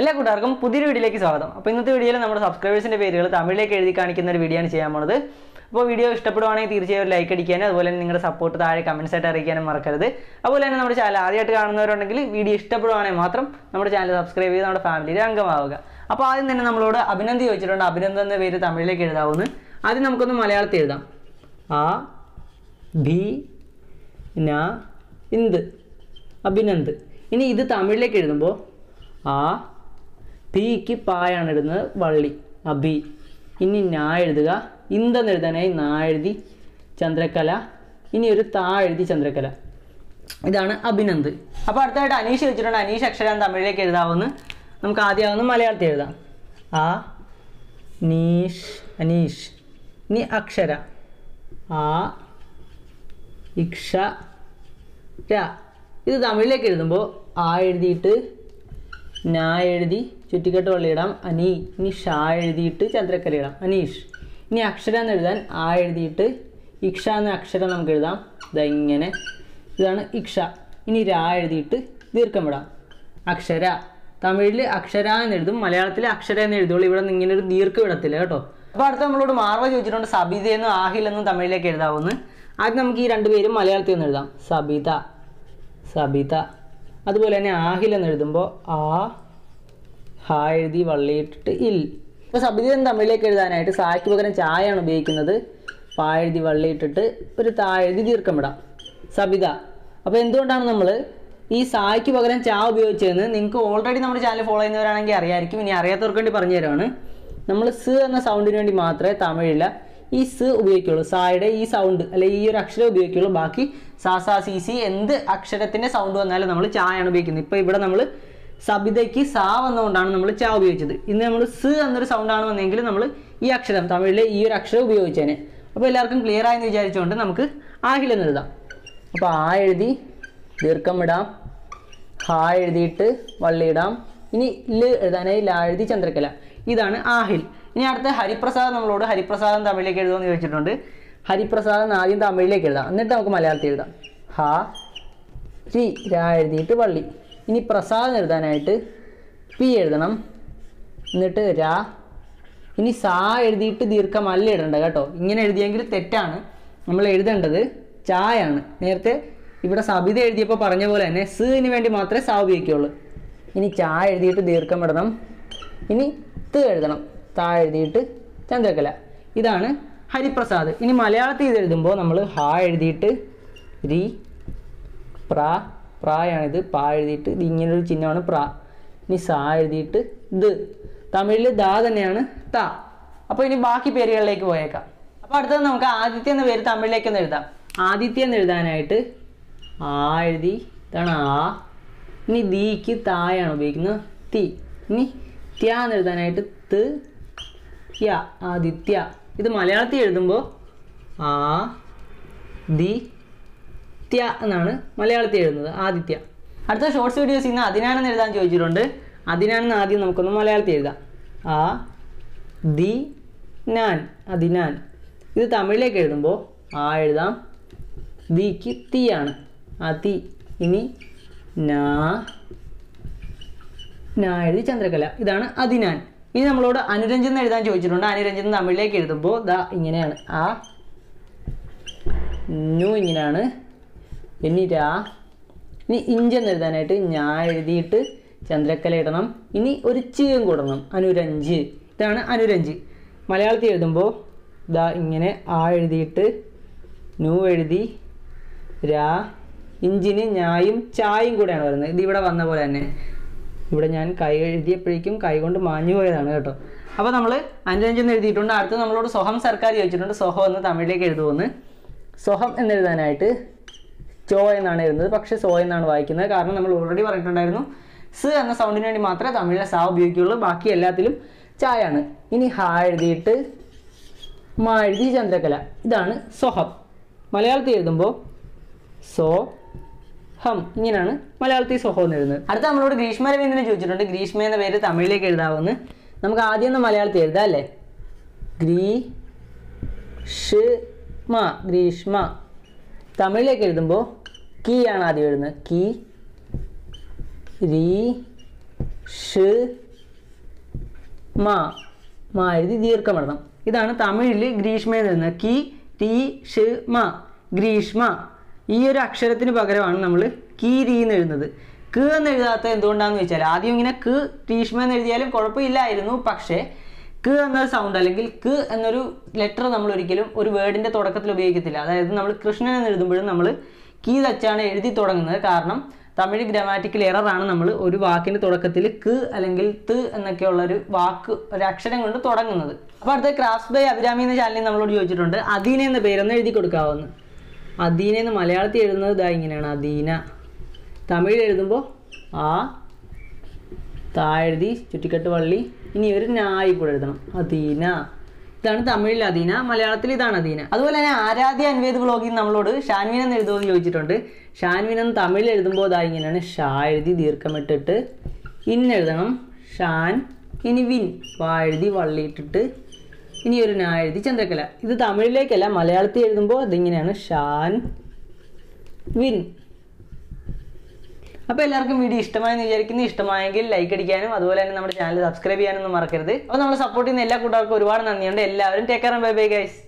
എല്ലാ കൂട്ടുകാർക്കും പുതിയൊരു വീഡിയോയിലേക്ക് സ്വാഗതം. അപ്പോൾ ഇന്നത്തെ വീഡിയോയിൽ നമ്മുടെ സബ്സ്ക്രൈബേഴ്സിന്റെ പേരുകൾ തമിഴിലേക്ക് എഴുതി കാണിക്കുന്ന ഒരു വീഡിയോ ആണ് ചെയ്യാൻ പോണത്. അപ്പോൾ വീഡിയോ ഇഷ്ടപ്പെടുവാണെങ്കിൽ തീർച്ചയായും ലൈക്ക് അടിക്കാനും അതുപോലെ തന്നെ നിങ്ങളുടെ സപ്പോർട്ട് താഴെ കമൻസ് ആയിട്ട് അറിയിക്കാനും മറക്കരുത്. അതുപോലെ തന്നെ നമ്മുടെ ചാനൽ ആദ്യമായിട്ട് കാണുന്നവരുണ്ടെങ്കിൽ വീഡിയോ ഇഷ്ടപ്പെടുവാണെങ്കിൽ മാത്രം നമ്മുടെ ചാനൽ സബ്സ്ക്രൈബ് ചെയ്ത് നമ്മുടെ ഫാമിലിയിൽ അംഗമാവുക. അപ്പോൾ ആദ്യം തന്നെ നമ്മളോട് അഭിനന്ദി ചോദിച്ചിട്ടുണ്ട്. അഭിനന്ദൻ എന്ന പേര് തമിഴിലേക്ക് എഴുതാവുന്നു. ആദ്യം നമുക്കൊന്ന് മലയാളത്തിൽ എഴുതാം. ആ ബി ന ഇന്ത്. അഭിനന്ദ്. ഇനി ഇത് തമിഴിലേക്ക് എഴുതുമ്പോൾ ആ പിക്ക് പായാണ് എഴുതുന്നത് വള്ളി അഭി. ഇനി ഞാ എഴുതുക. ഇന്തെന്ന് എഴുതാനായി നാ എഴുതി ചന്ദ്രകല. ഇനി ഒരു താ എഴുതി ചന്ദ്രകല. ഇതാണ് അഭിനന്ദ്. അപ്പോൾ അടുത്തായിട്ട് അനീഷ് വെച്ചിട്ടുണ്ട് അനീഷ് അക്ഷരം തമിഴിലേക്ക് എഴുതാവുന്ന. നമുക്ക് ആദ്യമാവുന്ന മലയാളത്തിൽ എഴുതാം. ആ നീഷ് അനീഷ്. ഇനി അക്ഷര. ആ ഇക്ഷ ഇത് തമിഴിലേക്ക് എഴുതുമ്പോൾ ആ എഴുതിയിട്ട് നാ എഴുതി ചുറ്റിക്കെട്ട് വള്ളിയിടാം. അനി ഇനി ഷാ എഴുതിയിട്ട് ചന്ദ്രക്കല ഇടാം. അനീഷ് ഇനി അക്ഷര എന്ന് എഴുതാൻ ആ എഴുതിയിട്ട് ഇക്ഷ എന്ന അക്ഷരം നമുക്ക് എഴുതാം. ഇതാ ഇങ്ങനെ. ഇതാണ് ഇക്ഷ. ഇനി രാ എഴുതിയിട്ട് ദീർഘം ഇടാം അക്ഷര. തമിഴിൽ അക്ഷര എന്ന് എഴുതും. മലയാളത്തിൽ അക്ഷര എന്ന് എഴുതുള്ളൂ. ഇവിടെ നിന്ന് ഇങ്ങനെ ഒരു ദീർഘം ഇടത്തില്ല കേട്ടോ. അപ്പോൾ അടുത്ത നമ്മളോട് മാർവ ചോദിച്ചിട്ടുണ്ട്. സബിത എന്നും ആഹിൽ എന്നും തമിഴിലേക്ക് എഴുതാവുന്നു. ആദ്യം നമുക്ക് ഈ രണ്ടുപേരും മലയാളത്തിൽ ഒന്ന് എഴുതാം. സബിത. സബിത. അതുപോലെ തന്നെ ആഹിൽ എന്ന് എഴുതുമ്പോൾ ആ ഹാ എഴുതി വള്ളിയിട്ടിട്ട് ഇൽ. ഇപ്പോൾ സബിതൻ തമിഴിലേക്ക് എഴുതാനായിട്ട് സായ്ക്ക് പകരം ചായയാണ് ഉപയോഗിക്കുന്നത്. പാ എഴുതി വള്ളിയിട്ടിട്ട് ഒരു താ എഴുതി ദീർഘം ഇടാം. സബിത അപ്പോൾ എന്തുകൊണ്ടാണ് നമ്മൾ ഈ സായ്ക്ക് പകരം ചാ ഉപയോഗിച്ചതെന്ന് നിങ്ങൾക്ക് ഓൾറെഡി നമ്മുടെ ചാനൽ ഫോളോ ചെയ്യുന്നവരാണെങ്കിൽ അറിയായിരിക്കും. ഇനി അറിയാത്തവർക്ക് വേണ്ടി പറഞ്ഞു തരാണ് നമ്മൾ സ് എന്ന സൗണ്ടിന് വേണ്ടി മാത്രമേ തമിഴില്ല ഈ സ് ഉപയോഗിക്കുള്ളൂ. സായുടെ ഈ സൗണ്ട് അല്ലെ ഈ ഒരു അക്ഷരം ഉപയോഗിക്കുള്ളൂ. ബാക്കി സാ സാ സി സി എന്ത് അക്ഷരത്തിന്റെ സൗണ്ട് വന്നാലും നമ്മൾ ചായാണ് ഉപയോഗിക്കുന്നത്. ഇപ്പോൾ ഇവിടെ നമ്മൾ സബിതയ്ക്ക് സാ വന്നുകൊണ്ടാണ് നമ്മൾ ചാ ഉപയോഗിച്ചത്. ഇന്ന് നമ്മൾ സ് എന്നൊരു സൗണ്ടാണ് വന്നെങ്കിൽ നമ്മൾ ഈ അക്ഷരം തമിഴിലെ ഈ ഒരു അക്ഷരം ഉപയോഗിച്ചേനെ. അപ്പോൾ എല്ലാവർക്കും ക്ലിയർ ആയെന്ന് വിചാരിച്ചുകൊണ്ട് നമുക്ക് ആഹിൽ എഴുതാം. അപ്പോൾ ആ എഴുതി ദീർഘം ഇടാം ഹാ എഴുതിയിട്ട് വള്ളിയിടാം. ഇനി ൽ എഴുതാനായി ലാ എഴുതി ചന്ദ്രക്കല. ഇതാണ് ആഹിൽ ഇനി അടുത്ത ഹരിപ്രസാദ് നമ്മളോട് ഹരിപ്രസാദം തമിഴിലേക്ക് എഴുതുമെന്ന് ചോദിച്ചിട്ടുണ്ട്. ഹരിപ്രസാദം ആദ്യം തമിഴിലേക്ക് എഴുതാം. എന്നിട്ട് നമുക്ക് മലയാളത്തിൽ എഴുതാം. ഹാ രി രാ എഴുതിയിട്ട് പള്ളി. ഇനി പ്രസാദം എഴുതാനായിട്ട് പി എഴുതണം. എന്നിട്ട് രാ ഇനി സാ എഴുതിയിട്ട് ദീർഘം അല്ല ഇടണ്ട കേട്ടോ. ഇങ്ങനെ എഴുതിയെങ്കിൽ തെറ്റാണ്. നമ്മൾ എഴുതേണ്ടത് ചായാണ്. നേരത്തെ ഇവിടെ സബിത എഴുതിയപ്പോൾ പറഞ്ഞ പോലെ തന്നെ സിന് വേണ്ടി മാത്രമേ സാ ഉപയോഗിക്കുകയുള്ളൂ ഇനി ചായ എഴുതിയിട്ട് ദീർഘം ഇടണം. ഇനി ത് എഴുതണം. താ എഴുതിയിട്ട് ചന്ദ്രകല ഇതാണ് ഹരിപ്രസാദ്. ഇനി മലയാളത്തിൽ ഇത് എഴുതുമ്പോൾ നമ്മൾ ഹാ എഴുതിയിട്ട് രി പ്ര പ്രായാണിത്. പാ എഴുതിയിട്ട് ഇത് ഇങ്ങനൊരു ചിഹ്നമാണ് പ്രാ. ഇനി സാ എഴുതിയിട്ട് ദ്. തമിഴിൽ ദാ തന്നെയാണ് ത. അപ്പോൾ ഇനി ബാക്കി പേരുകളിലേക്ക് പോയേക്കാം. അപ്പോൾ അടുത്തത് നമുക്ക് ആദിത്യ എന്ന പേര് തമിഴിലേക്ക് ഒന്ന് എഴുതാം. ആദിത്യ എന്ന് എഴുതാനായിട്ട് ആ എഴുതി. ഇതാണ് ആ. ഇനി ദീക്ക് തായാണ് ഉപയോഗിക്കുന്നത് തി. ഇനി ത്യ എന്ന് എഴുതാനായിട്ട് ത്. യ ആദിത്യ. ഇത് മലയാളത്തിൽ എഴുതുമ്പോൾ ആ ദി ത്യ എന്നാണ് മലയാളത്തിൽ എഴുതുന്നത് ആദിത്യ. അടുത്ത ഷോർട്സ് വീഡിയോസ് ഇന്ന് അതിനാണെന്ന് എഴുതാൻ ചോദിച്ചിട്ടുണ്ട്. അതിനാണെന്ന് ആദ്യം നമുക്കൊന്ന് മലയാളത്തിൽ എഴുതാം. ആ ദി നാൻ അതിനാൻ ഇത് തമിഴിലേക്ക് എഴുതുമ്പോൾ ആ എഴുതാം. ദിക്ക് തീയാണ്. ആ തീ. ഇനി നാ എഴുതി ചന്ദ്രകല. ഇതാണ് അതിനാൻ ഇനി നമ്മളോട് അനുരഞ്ജൻ എന്ന് എഴുതാൻ ചോദിച്ചിട്ടുണ്ട്. അനുരഞ്ജൻ തമിഴിലേക്ക് എഴുതുമ്പോൾ ദാ ഇങ്ങനെയാണ്. ആ നു ഇങ്ങനെയാണ്. ഇനി രാ. ഇനി ഇഞ്ചെന്ന് എഴുതാനായിട്ട് ഞാൻ എഴുതിയിട്ട് ചന്ദ്രക്കല ഇടണം. ഇനി ഒരു ചീയും കൂടണം. അനുരഞ്ജ്. ഇതാണ് അനുരഞ്ജ്. മലയാളത്തിൽ എഴുതുമ്പോൾ ദാ ഇങ്ങനെ ആ എഴുതിയിട്ട് നു എഴുതി രാ. ഇഞ്ചിന് ഞായും ചായും കൂടെയാണ് വരുന്നത്. ഇത് ഇവിടെ വന്ന പോലെ തന്നെ. ഇവിടെ ഞാൻ കൈ എഴുതിയപ്പോഴേക്കും കൈ കൊണ്ട് മാഞ്ഞു പോയതാണ് കേട്ടോ. അപ്പോൾ നമ്മൾ അഞ്ചഞ്ചെന്ന് എഴുതിയിട്ടുണ്ട്. അടുത്ത് നമ്മളോട് സ്വഹം സർക്കാർ ചോദിച്ചിട്ടുണ്ട്. സൊഹം എന്ന് തമിഴിലേക്ക് എഴുതുമെന്ന് സ്വഹം എന്ന് എഴുതാനായിട്ട് ചോ എന്നാണ് എഴുതുന്നത്. പക്ഷേ സോ എന്നാണ് വായിക്കുന്നത്. കാരണം നമ്മൾ ഓൾറെഡി പറഞ്ഞിട്ടുണ്ടായിരുന്നു. സ് എന്ന സൗണ്ടിന് വേണ്ടി മാത്രമേ തമിഴിലെ സാ ഉപയോഗിക്കുകയുള്ളൂ. ബാക്കി എല്ലാത്തിലും ചായാണ്. ഇനി ഹാ എഴുതിയിട്ട് മാ എഴുതി ചന്ദ്രകല. ഇതാണ് സൊഹം. മലയാളത്തിൽ എഴുതുമ്പോൾ സോ ഹം ഇങ്ങനെയാണ് മലയാളത്തിൽ സൊഹം എന്ന് എഴുതുന്നത് അടുത്ത നമ്മളോട് ഗ്രീഷ്മ രവീന്ദ്രൻ ചോദിച്ചിട്ടുണ്ട്. ഗ്രീഷ്മ എന്ന പേര് തമിഴിലേക്ക് എഴുതാവുന്ന. നമുക്ക് ആദ്യം ഒന്ന് മലയാളത്തിൽ എഴുതാം അല്ലേ? ഗ്രീ ഷ്മ ഗ്രീഷ്മ. തമിഴിലേക്ക് എഴുതുമ്പോൾ കീ ആണ് ആദ്യം എഴുതുന്നത്. കീ രീ ഷ് മാ. മാ എഴുതി ഇതാണ് തമിഴിൽ ഗ്രീഷ്മ എന്ന് എഴുതുന്നത്. കി ടി ഷ് മ. ഗ്രീഷ്മ. ഈ ഒരു അക്ഷരത്തിന് പകരമാണ് നമ്മൾ കീരി എന്ന് എഴുതുന്നത്. ക് എന്ന് എഴുതാത്ത എന്തുകൊണ്ടാണെന്ന് വെച്ചാൽ ആദ്യം ഇങ്ങനെ ക് ടീഷ്മ എന്ന് എഴുതിയാലും കുഴപ്പമില്ലായിരുന്നു പക്ഷേ ക് എന്നൊരു സൗണ്ട് അല്ലെങ്കിൽ ക് എന്നൊരു ലെറ്റർ നമ്മൾ ഒരിക്കലും ഒരു വേർഡിന്റെ തുടക്കത്തിൽ ഉപയോഗിക്കത്തില്ല. അതായത് നമ്മൾ കൃഷ്ണൻ എന്ന് എഴുതുമ്പോഴും നമ്മൾ കീ തച്ചാണ് എഴുതി തുടങ്ങുന്നത്. കാരണം തമിഴ് ഗ്രാമാറ്റിക്കൽ എററാണ് നമ്മൾ ഒരു വാക്കിന്റെ തുടക്കത്തിൽ ക് അല്ലെങ്കിൽ ത് എന്നൊക്കെയുള്ള ഒരു വാക്ക് ഒരു അക്ഷരം കൊണ്ട് തുടങ്ങുന്നത്. അപ്പോൾ അടുത്ത ക്രാഫ്റ്റ് ബൈ അഭിരാമി എന്ന ചാനലിൽ നമ്മളോട് ചോദിച്ചിട്ടുണ്ട്. അതിനെ എന്ന പേരൊന്ന് എഴുതി കൊടുക്കാവുന്ന അദീന എന്ന് മലയാളത്തിൽ എഴുതുന്നത് ഇതാ ഇങ്ങനെയാണ്. അദീന. തമിഴിൽ എഴുതുമ്പോൾ ആ താഴെഴുതി ചുറ്റിക്കെട്ട് വള്ളി. ഇനി ഒരു നായി കൂടെ എഴുതണം. അദീന. ഇതാണ് തമിഴിൽ അദീന. മലയാളത്തിൽ ഇതാണ് അദീന. അതുപോലെ തന്നെ ആരാധ്യ അൻവേദ് ബ്ലോഗിൽ നമ്മളോട് ഷാൻവിൻ എന്ന് എഴുതുമെന്ന് ചോദിച്ചിട്ടുണ്ട്. ഷാൻവിൻ എന്ന് തമിഴിൽ എഴുതുമ്പോൾ ഇതാ ഇങ്ങനെയാണ്. ഷാ എഴുതി ദീർഘമിട്ടിട്ട് ഇന്നെഴുതണം ഷാൻ ഇനി വിൻ. വാ എഴുതി വള്ളിയിട്ടിട്ട് ഇനി ഒരു നാ എഴുതി ചന്ദ്രകല. ഇത് തമിഴിലേക്കല്ല മലയാളത്തിൽ എഴുതുമ്പോൾ അതിങ്ങനെയാണ്. ഷാൻ വിൻ. അപ്പോൾ എല്ലാവർക്കും വീഡിയോ ഇഷ്ടമായെന്ന് വിചാരിക്കുന്നു. ഇഷ്ടമായെങ്കിൽ ലൈക്ക് അടിക്കാനും അതുപോലെ തന്നെ നമ്മുടെ ചാനൽ സബ്സ്ക്രൈബ് ചെയ്യാനൊന്നും മറക്കരുത്. അപ്പോൾ നമ്മൾ സപ്പോർട്ട് ചെയ്യുന്ന എല്ലാ കൂട്ടുകാർക്കും ഒരുപാട് നന്ദിയുണ്ട്. എല്ലാവരും take care bye bye guys